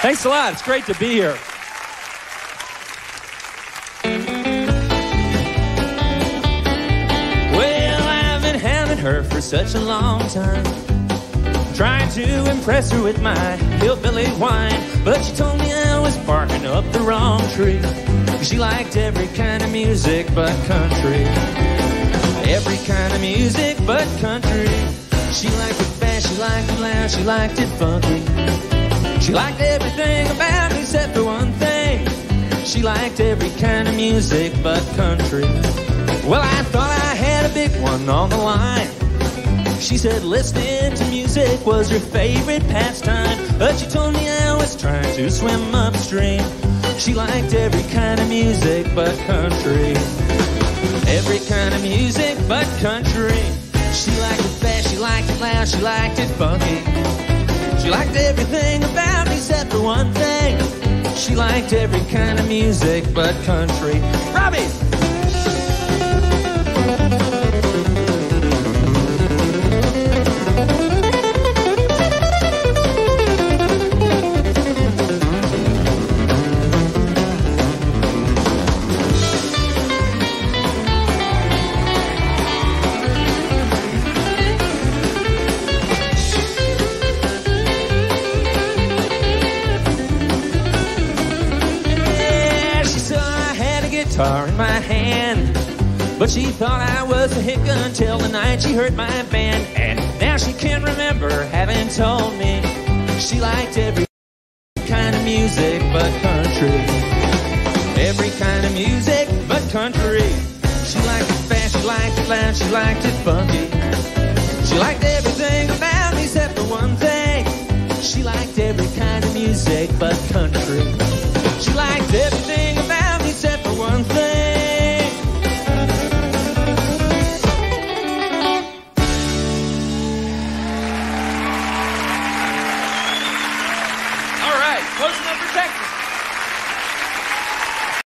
Thanks a lot. It's great to be here. Well, I've been hounding her for such a long time. Trying to impress her with my hillbilly wine. But she told me I was barking up the wrong tree. She liked every kind of music but country. Every kind of music but country. She liked it fast, she liked it loud, she liked it funky. She liked everything about me except for one thing. She liked every kind of music but country. Well, I thought I had a big one on the line. She said listening to music was her favorite pastime. But she told me I was trying to swim upstream. She liked every kind of music but country. Every kind of music but country. She liked it fast, she liked it loud, she liked it funky. She liked everything about me except for one thing. She liked every kind of music but country. Robbie! Guitar in my hand. But she thought I was a hick until the night she heard my band. And now she can't remember having told me she liked every kind of music but country. Every kind of music but country. She liked it fast, she liked it loud, she liked it funky. She liked everything about me except for one thing. She liked every kind of music but country. Motion to protect.